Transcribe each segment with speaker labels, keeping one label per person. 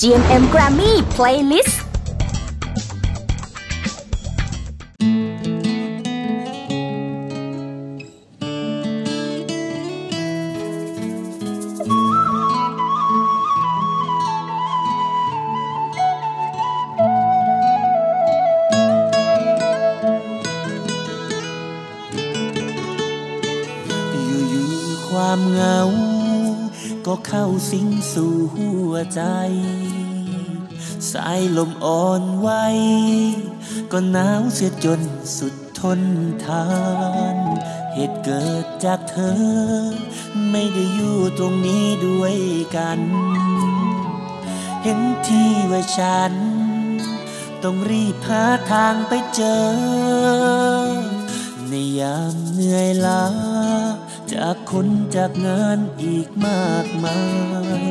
Speaker 1: GMM Grammy Playlist
Speaker 2: ความเหงา ก็เข้าสิงสู่หัวใจ สายลมอ่อนไหวก็หนาวเสียจนสุดทนทาน เหตุเกิดจากเธอ ไม่ได้อยู่ตรงนี้ด้วยกัน เห็นที่ว่าฉัน ต้องรีบหาทางไปเจอ ในยามเหนื่อยล้าจากคนจากงานอีกมากมาย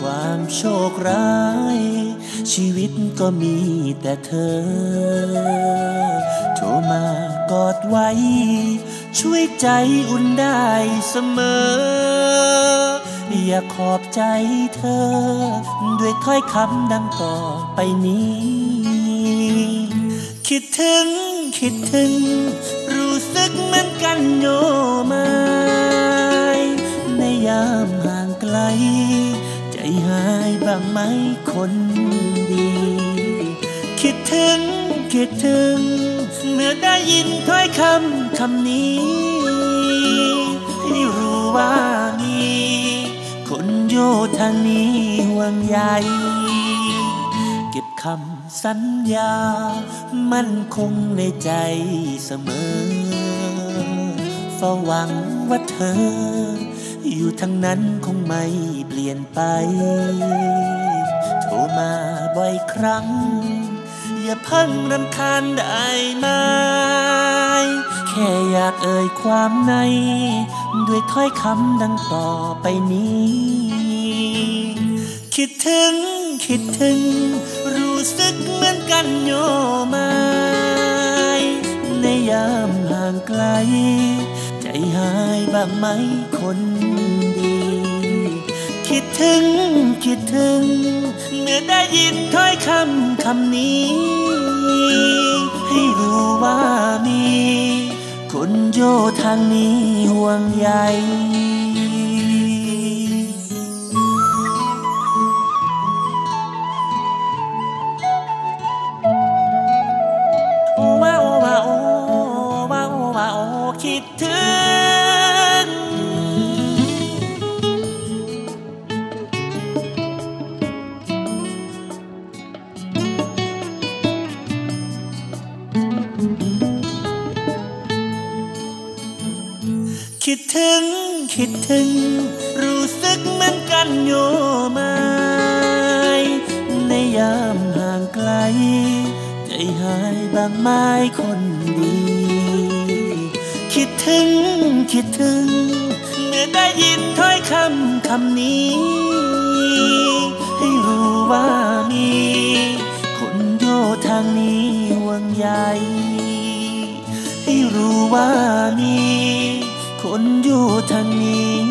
Speaker 2: ความโชคร้าย ชีวิตก็มีแต่เธอ โทรมากอดไว้ ช่วยใจอุ่นได้เสมอ อยากขอบใจเธอ ด้วยถ้อยคำดังต่อไปนี้ คิดถึงคิดถึง รู้สึกเหมือนกันโยมาย บ้างไหมคนดี คิดถึง คิดถึง เมื่อได้ยินถ้อยคำคำนี้ ให้รู้ว่ามี คนโยทางนี้ห่วงใยเก็บคำสัญญา มั่นคงในใจเสมอเฝ้าหวังว่าเธอ อยู่ทางนั้นคงไม่เปลี่ยนไป โทรมาบ่อยครั้ง อย่าพังรำคาญได้ไหมแค่อยากเอ่ยความใน ด้วยถ้อยคำดังต่อไปนี้ คิดถึงคิดถึง รู้สึกเหมือนกันโยมายในยามห่างไกล ใจหายบ้างไหมคน ถึงคิดถึง เมื่อได้ยินถ้อยคำคำนี้ ให้รู้ว่ามี คนโยทางนี้ห่วงใย ถึงคิดถึง รู้สึกเหมือนกันโยไหมในยามห่างไกล ใจหายบางไม้คนดี คิดถึงคิดถึง เมื่อได้ยินถ้อยคำคำนี้ ให้รู้ว่ามีคนโยทางนี้ห่วงใยให้รู้ว่ามี คนอยู่ทางนี้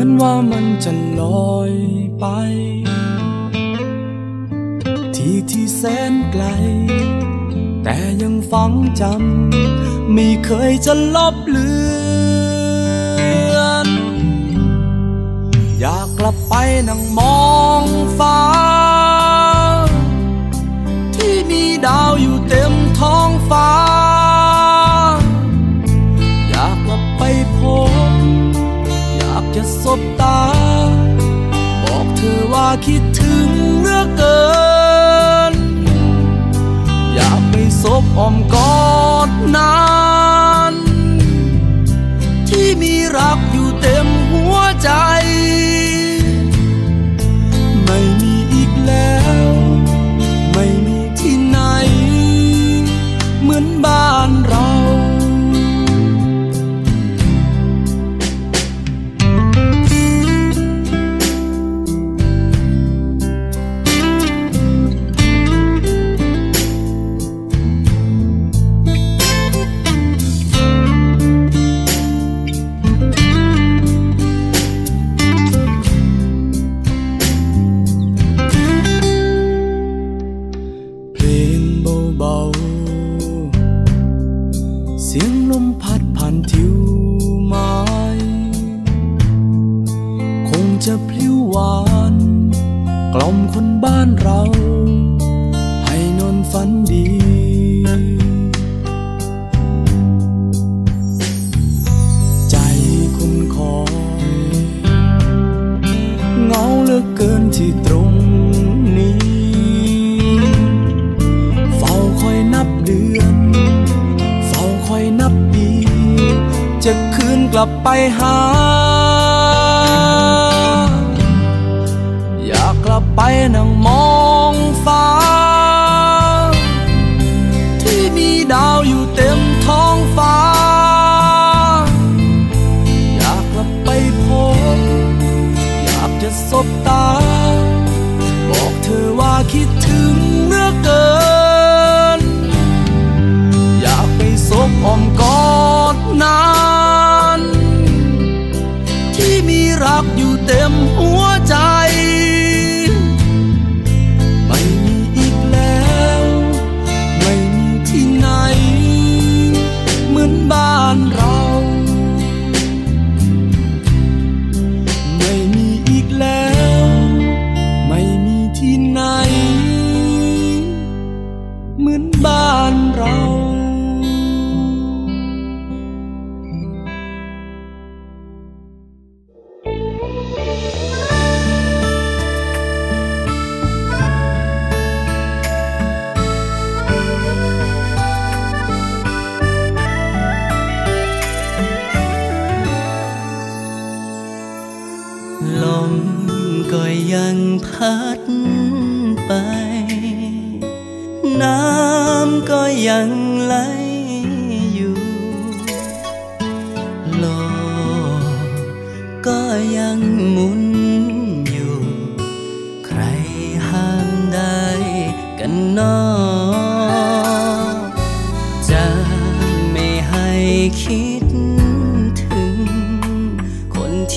Speaker 3: มือนว่ามันจะ
Speaker 4: ลอยไป ที่ที่แสนไกล แต่ยังฝังจำไม่เคยจะลบเลือน อยากกลับไปนั่งมองฟ้า ที่มีดาวอยู่เต็มท้องฟ้า บตา บอกเธอว่าคิดถึงเหลือเกิน อยากไปซบอมกอดนาน ที่มีรักอยู่เต็มหัวใจ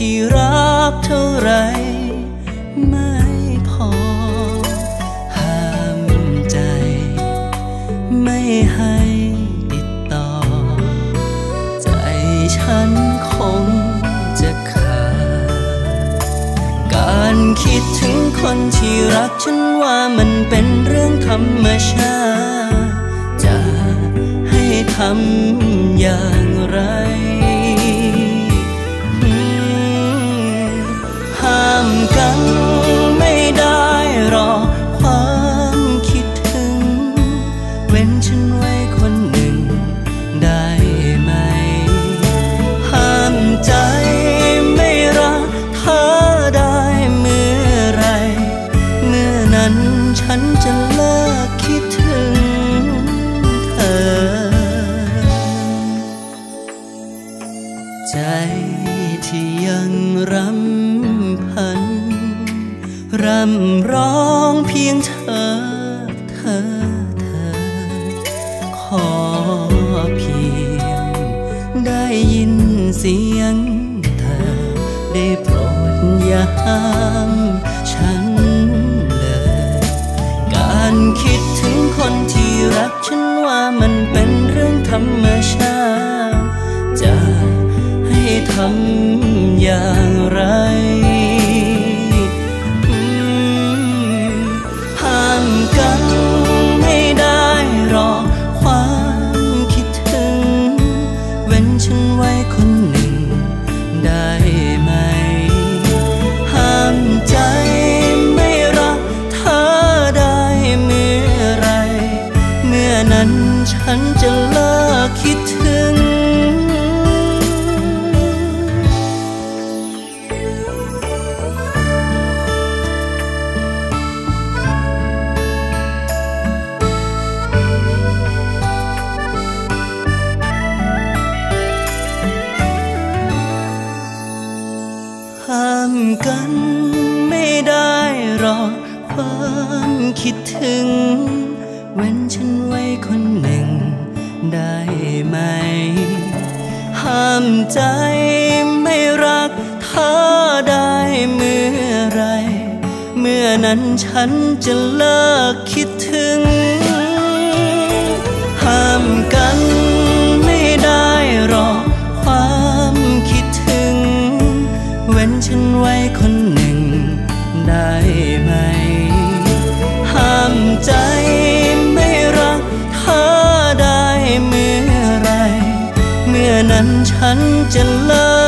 Speaker 4: ที่รักเท่าไรไม่
Speaker 5: พอ ห้ามใจ ไม่ให้ติดต่อ ใจฉันคงจะขาดการคิดถึงคนที่รักฉันว่ามันเป็นเรื่องธรรมชาติ จะให้ทำอย่างไร 들어. ยินเสียงเธอ ได้โปรดอย่าห้ามฉันเลย การคิดถึงคนที่รักฉันว่ามันเป็นเรื่องธรรมชาติจะให้ทำอย่างไรำใจไม่รักเธอได้เมื่อไร เมื่อนั้นฉันจะเลิกคิดถึง ห้ามกัน trần lớn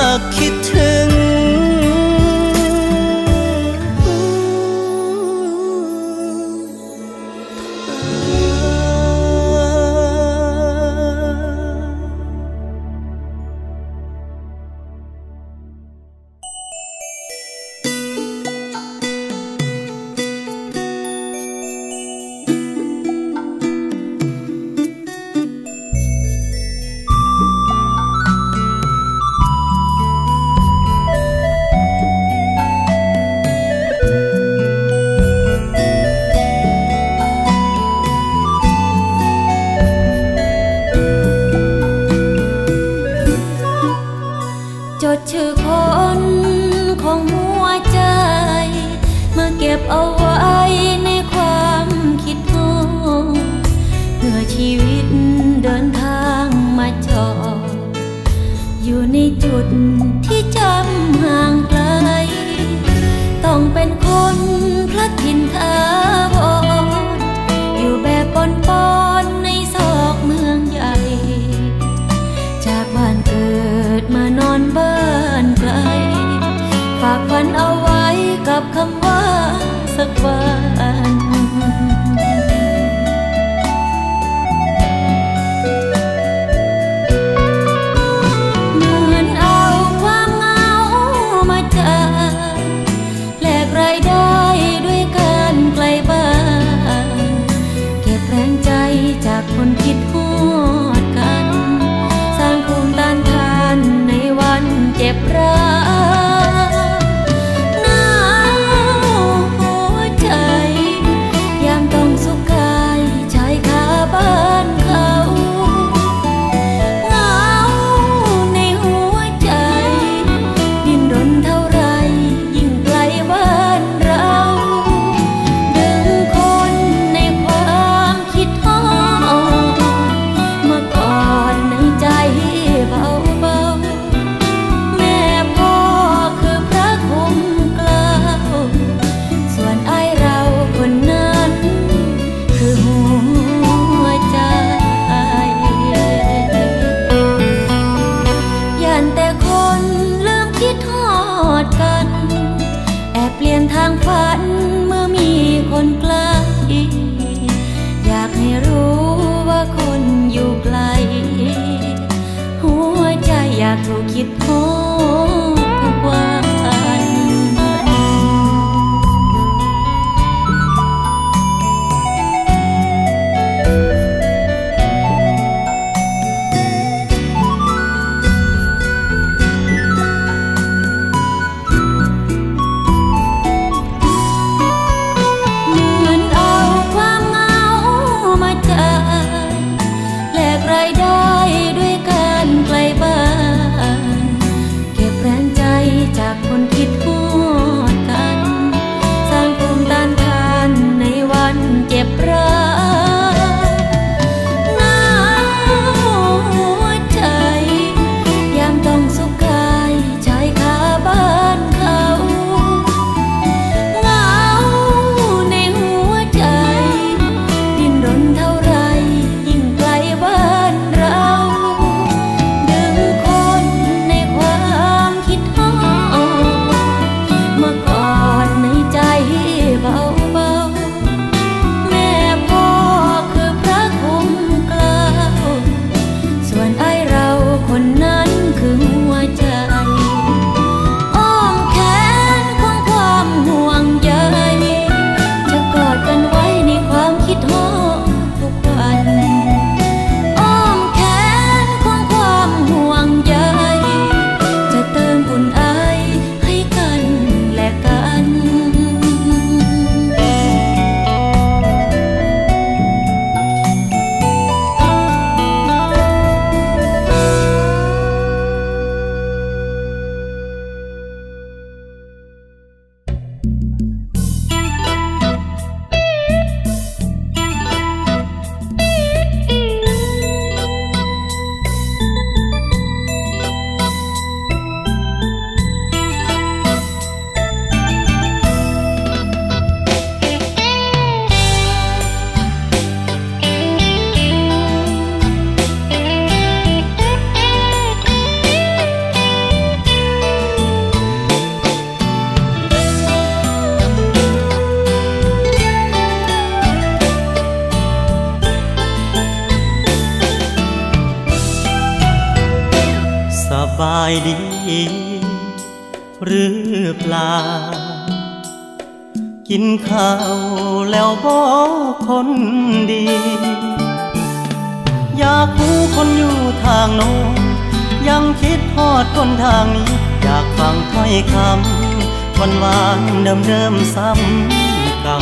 Speaker 5: วันวานเดิมเดิม
Speaker 6: ซ้ำเก่า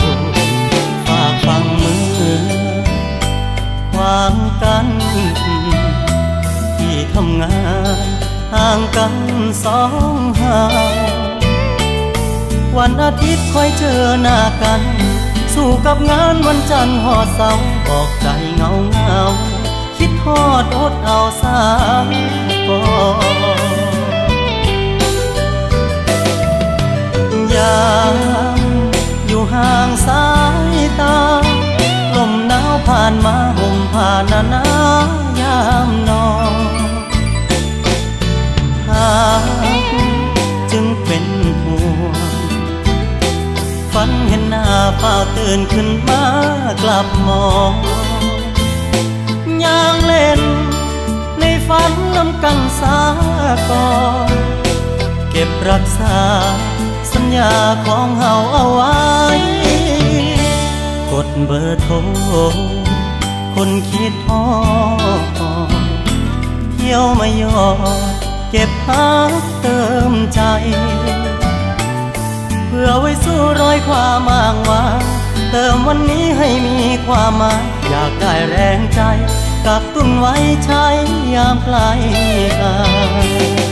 Speaker 5: ฝากฟังมือควางกัน ที่ทำงานห่างกันสองห่าง วันอาทิตย์คอยเจอหน้ากัน สู้กับงานวันจันทร์หอดเสาบอกใจเงาเงาคิดทอดอดเอาสาก่อน ยามอยู่ห่างสายตา ลมหนาวผ่านมาห่มผ่านหนานายามนอนหากจึงเป็นห่วงฝันเห็นหน้าเฝ้าตื่นขึ้นมากลับมองย่างเล่น ในฝันลำกันสากอนเก็บรักษา ญาของเฮาเอาไว้ กดเบอร์โทรคนคิดฮอเที่ยวมายอเก็บพักเติมใจ เพื่อไว้สู้รอยความอ้างวางเติมวันนี้ให้มีความหมายอยากได้แรงใจ กักตุนไว้ใช้ยามไกลกัน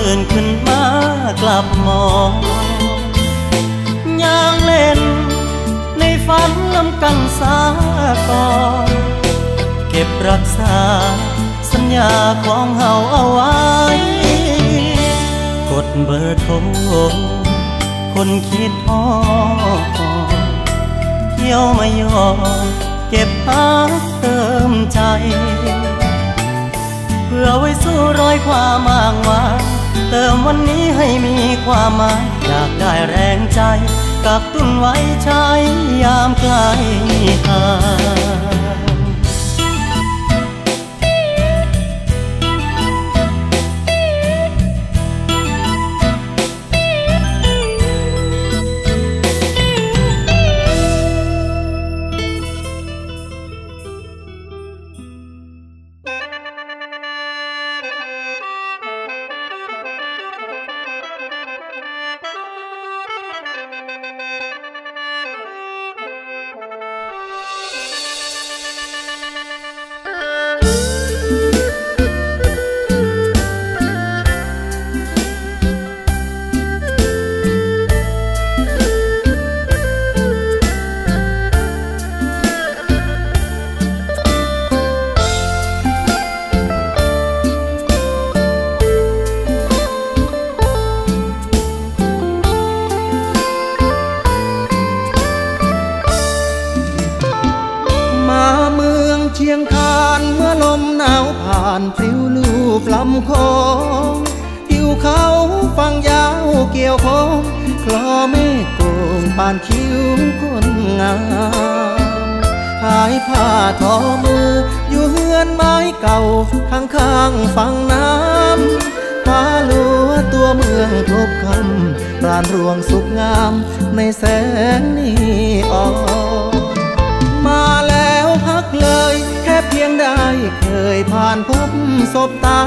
Speaker 5: ตื่นขึ้นมากลับมองย่างเล่น ในฝันลำกันสากอนเก็บรักษา สัญญาของเฮาเอาไว้ กดเบอร์โทรคนคิดฮอดเที่ยวมายอดเก็บพักเติมใจ เพื่อไว้สู้รอยความอ้างว้าง เติมวันนี้ให้มีความหมายอยากได้แรงใจกักตุนไว้ใช้ยามไกล้ทางา
Speaker 7: วผ่านพริ้วลูบลำโคงทิวเขาฟังยาวเกี่ยวโคงคลอเมฆโกงปานคิ้วคนงามขายผ้าทอมือ อยู่เฮือนไม้เก่าข้างข้างๆฝั่งน้ำฟ้าลัวตัวเมืองทบคำรานรวงสุขงามในแสงนีออน ได้เคยผ่านพบศบตา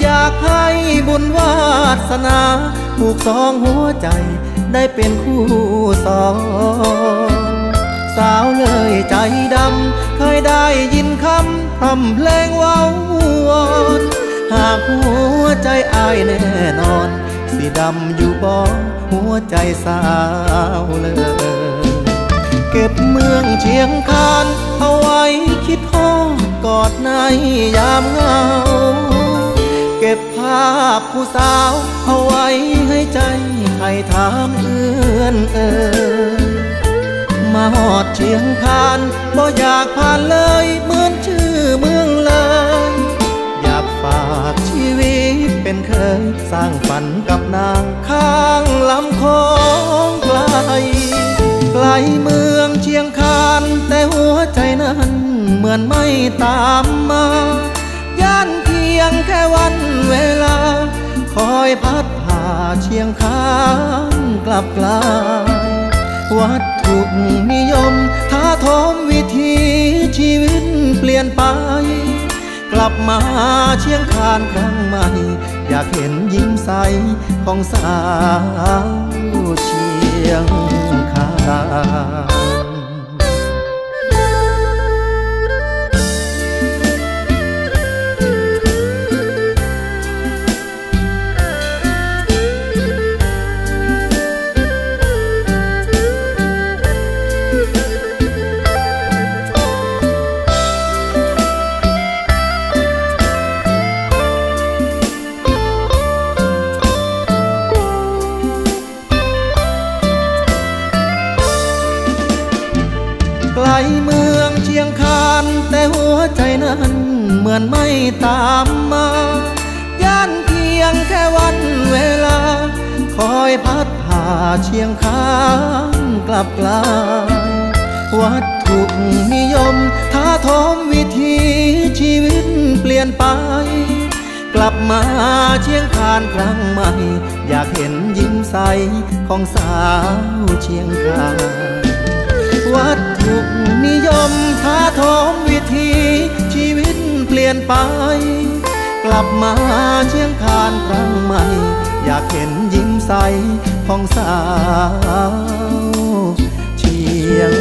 Speaker 7: อยากให้บุญวาสนาผูกสองหัวใจได้เป็นคู่สองสาวเลยใจดำ เคยได้ยินคำพร่ำเพลงเว้าวอนหากหัวใจอายแน่นอนสสิดำอยู่บ่หัวใจสาวเลย เก็บเมืองเชียงคาน เอาไว้คิดฮองกอดในยามเหงา เก็บภาพผู้สาว เอาไว้ให้ใจใครถามเอื้อนเออมาหอดเชียงคานบ่อยากผ่านเลยเหมือน ตามมาย่านเพียงแค่วันเวลา คอยพัดพาเชียงคานกลับกลาย วัตถุนิยมท้าทมวิถีชีวิตเปลี่ยนไป กลับมาเชียงคานครั้งใหม่ อยากเห็นยิ้มใสของสาวเชียงคาน แต่หัวใจนั้นเหมือนไม่ตามมาย่านเพียงแค่วันเวลา คอยพัดพาเชียงคานกลับกลายวัตถุนิยมท้าทมวิถีชีวิตเปลี่ยนไป กลับมาเชียงคานครั้งใหม่ อยากเห็นยิ้มใสของสาวเชียงคานวัตถุนิยมท้าทมวิ ทีชีวิตเปลี่ยนไป กลับมาเชียงคานครั้งใหม่ อยากเห็นยิ้มใสของสาวเชียง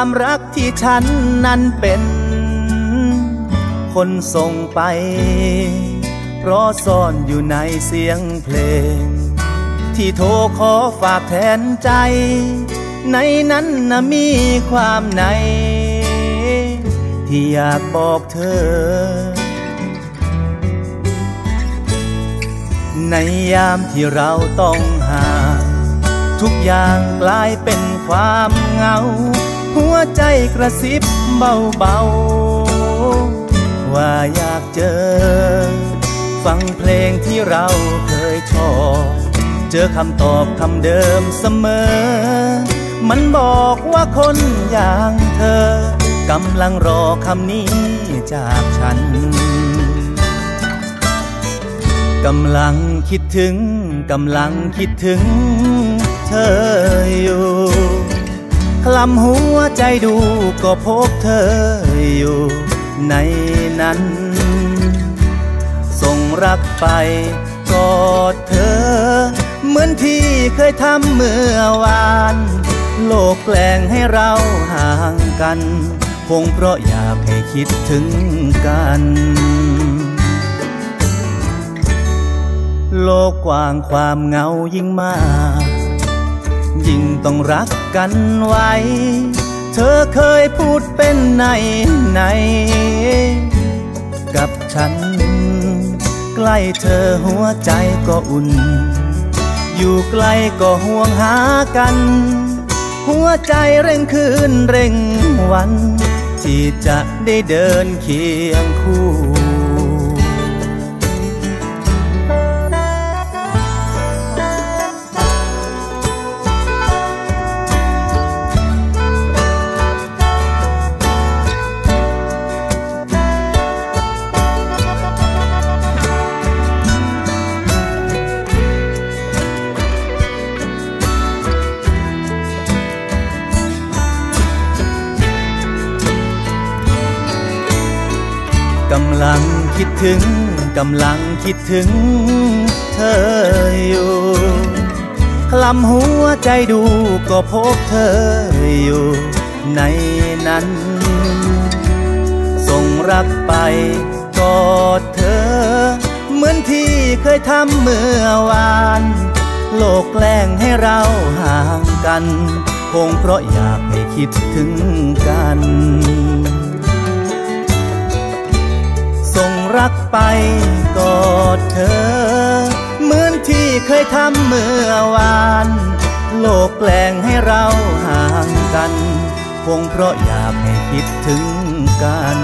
Speaker 7: ค
Speaker 8: วา
Speaker 6: มรักที่ฉันนั้นเป็น คนส่งไป เพราะซ่อนอยู่ในเสียงเพลง ที่โทรขอฝากแทนใจ ในนั้นนะมีความใน ที่อยากบอกเธอ ในยามที่เราต้องห่างทุกอย่างกลายเป็นความเหงา หัวใจกระซิบเบาๆ ว่าอยากเจอ ฟังเพลงที่เราเคยชอบ เจอคำตอบคำเดิมเสมอ มันบอกว่าคนอย่างเธอกำลังรอคำนี้จากฉันกำลังคิดถึง กำลังคิดถึงเธออยู่ ลำหัวใจดูก็พบเธออยู่ในนั้น ส่งรักไปกอดเธอ เหมือนที่เคยทำเมื่อวาน โลกแกล้งให้เราห่างกัน คงเพราะอยากให้คิดถึงกันโลกกว้างความเงายิ่งมาก ยิ่งต้องรักกันไว้ เธอเคยพูดเป็นในใน กับฉัน ใกล้เธอหัวใจก็อุ่น อยู่ไกลก็ห่วงหากัน หัวใจเร่งคืนเร่งวัน ที่จะได้เดินเคียงคู่ำลังคิดถึง กำลังคิดถึงเธออยู่คลำหัวใจดูก็พบเธออยู่ในนั้น ส่งรักไปกอดเธอ เหมือนที่เคยทำเมื่อวาน โลกแกล้งให้เราห่างกัน คงเพราะอยากให้คิดถึงกัน รักไปกอดเธอ เหมือนที่เคยทำเมื่อวาน โลกแปลงให้เราห่างกัน คงเพราะอยากให้คิดถึงกัน